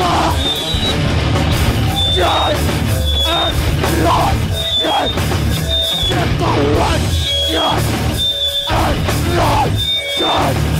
law! Just and law! Just the! Just! Just